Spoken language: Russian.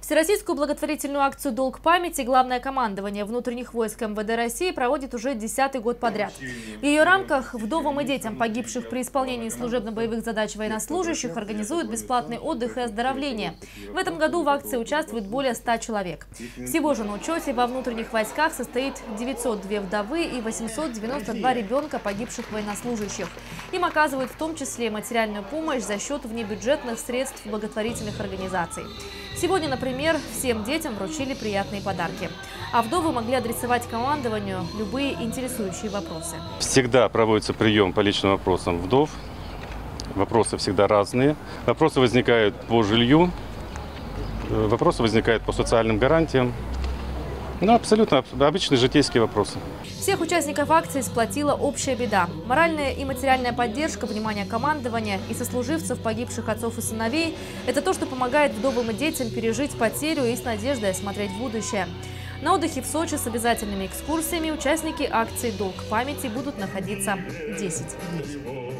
Всероссийскую благотворительную акцию «Долг памяти» Главное командование внутренних войск МВД России проводит уже десятый год подряд. В ее рамках вдовам и детям, погибших при исполнении служебно-боевых задач военнослужащих, организуют бесплатный отдых и оздоровление. В этом году в акции участвует более 100 человек. Всего же на учете во внутренних войсках состоит 902 вдовы и 892 ребенка погибших военнослужащих. Им оказывают в том числе материальную помощь за счет внебюджетных средств благотворительных организаций. Сегодня, например, всем детям вручили приятные подарки. А вдовы могли адресовать командованию любые интересующие вопросы. Всегда проводится прием по личным вопросам вдов. Вопросы всегда разные. Вопросы возникают по жилью, э, вопросы возникают по социальным гарантиям. Ну, абсолютно обычные житейские вопросы. Всех участников акции сплотила общая беда. Моральная и материальная поддержка, внимание командования и сослуживцев погибших отцов и сыновей – это то, что помогает вдовам и детям пережить потерю и с надеждой смотреть в будущее. На отдыхе в Сочи с обязательными экскурсиями участники акции «Долг памяти» будут находиться 10 дней.